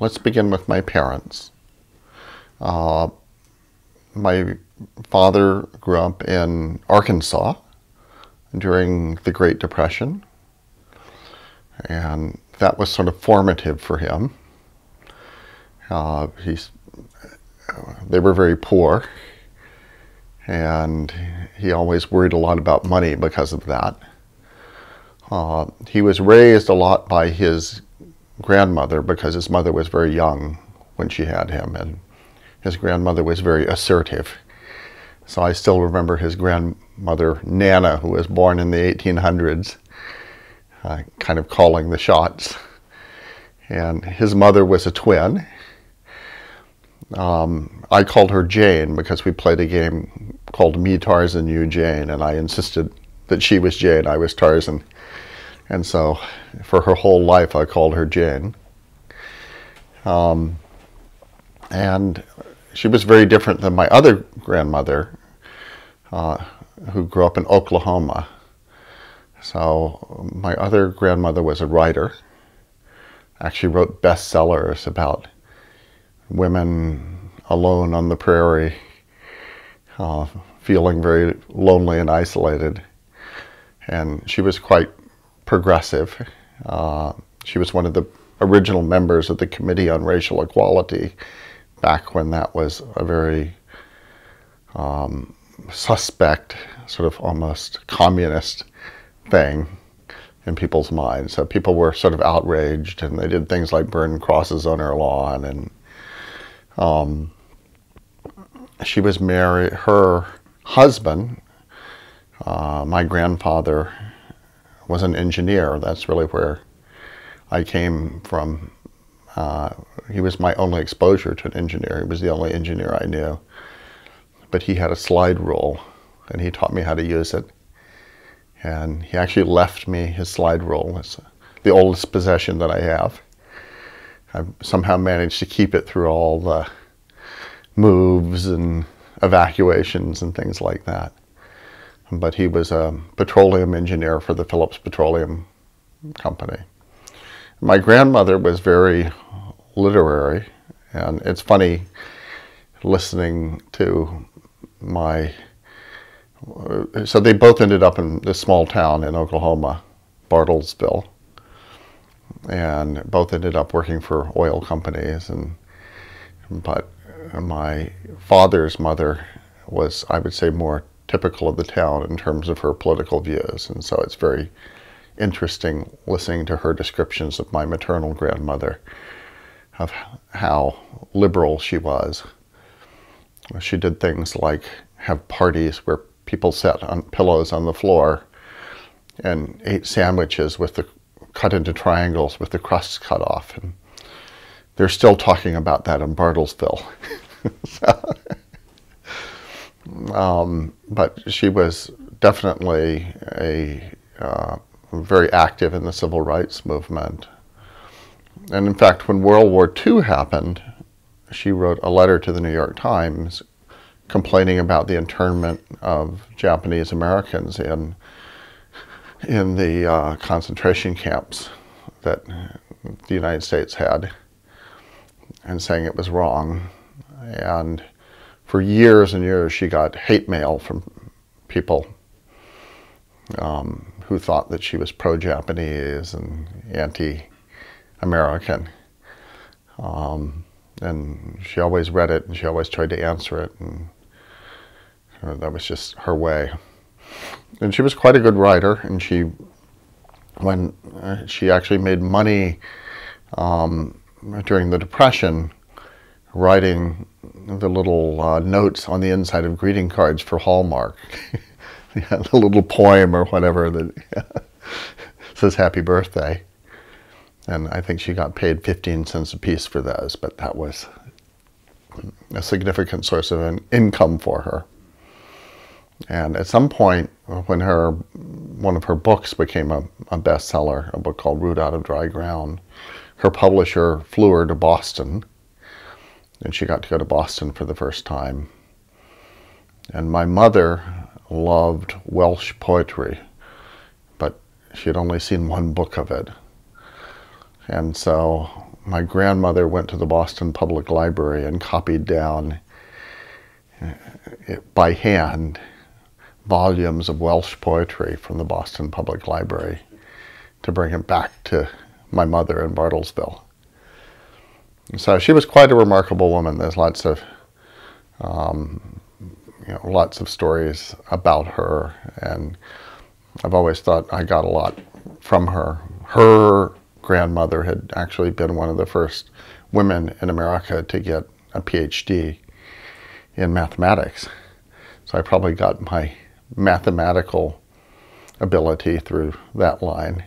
let's begin with my parents. Uh, my father grew up in Arkansas during the Great Depression, and that was sort of formative for him. Uh, he's, they were very poor, and he always worried a lot about money because of that. Uh, he was raised a lot by his grandmother because his mother was very young when she had him, and his grandmother was very assertive. So I still remember his grandmother, Nana, who was born in the 1800s, uh, kind of calling the shots. And his mother was a twin. Um, I called her Jane because we played a game called Me Tarzan, You Jane, and I insisted that she was Jane, I was Tarzan. And so for her whole life, I called her Jane. Um, and she was very different than my other grandmother, uh, who grew up in Oklahoma. So my other grandmother was a writer. Actually wrote bestsellers about women alone on the prairie, uh, feeling very lonely and isolated. And she was quite progressive. Uh, she was one of the original members of the Committee on Racial Equality back when that was a very um, suspect, sort of almost communist thing in people's minds. So people were sort of outraged and they did things like burn crosses on her lawn. And um, she was married, her husband, uh, my grandfather, was an engineer. That's really where I came from. Uh, he was my only exposure to an engineer. He was the only engineer I knew. But he had a slide rule and he taught me how to use it. And he actually left me his slide rule. It's the oldest possession that I have. I've somehow managed to keep it through all the moves and evacuations and things like that. But he was a petroleum engineer for the Phillips Petroleum Company. My grandmother was very literary, and it's funny listening to my so they both ended up in this small town in Oklahoma, Bartlesville, and both ended up working for oil companies. And but my father's mother was, I would say, more typical of the town in terms of her political views, and so it's very interesting listening to her descriptions of my maternal grandmother, of how liberal she was. She did things like have parties where people sat on pillows on the floor and ate sandwiches with the cut into triangles with the crusts cut off. And they're still talking about that in Bartlesville. so, um, but she was definitely a uh, very active in the civil rights movement. And in fact, when World War II happened, she wrote a letter to the New York Times complaining about the internment of Japanese Americans in in the uh, concentration camps that the United States had, and saying it was wrong. And for years and years, she got hate mail from people um, who thought that she was pro-Japanese and anti-American. Um, and she always read it and she always tried to answer it. And uh, that was just her way. And she was quite a good writer, and she, when uh, she actually made money um, during the Depression, writing the little uh, notes on the inside of greeting cards for Hallmark. the little poem or whatever that says happy birthday. And I think she got paid 15 cents a piece for those, but that was a significant source of an income for her. And at some point, when her one of her books became a, a bestseller, a book called Root Out of Dry Ground, her publisher flew her to Boston, and she got to go to Boston for the first time. And my mother loved Welsh poetry, but she had only seen one book of it. And so my grandmother went to the Boston Public Library and copied down uh, by hand volumes of Welsh poetry from the Boston Public Library to bring it back to my mother in Bartlesville. So she was quite a remarkable woman. There's lots of um, you know, lots of stories about her, and I've always thought I got a lot from her. Her grandmother had actually been one of the first women in America to get a PhD in mathematics. So I probably got my mathematical ability through that line.